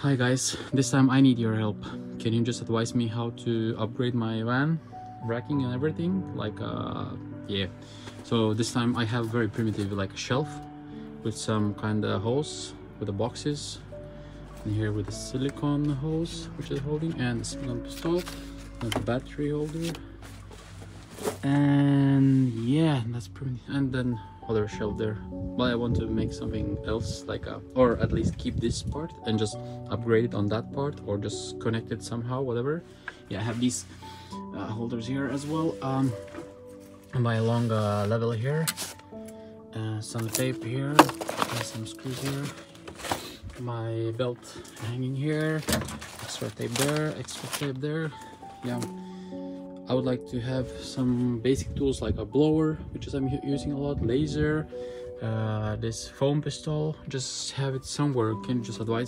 Hi guys, this time I need your help. Can you just advise me how to upgrade my van, racking and everything? Like, uh, yeah. So this time I have very primitive, like a shelf with some kind of hose with the boxes. And here with the silicone hose, which is holding, and the silicone pistol, and the battery holder. And that's pretty. And then other shelf there but i want to make something else like a or at least keep this part and just upgrade it on that part or just connect it somehow whatever. Yeah i have these uh, holders here as well. Um by a long uh, level here. Uh, some tape here. Some screws here. My belt hanging here. Extra tape there. Extra tape there. Yeah I would like to have some basic tools like a blower, which is I'm using a lot, laser, uh, this foam pistol, just have it somewhere. Can you just advise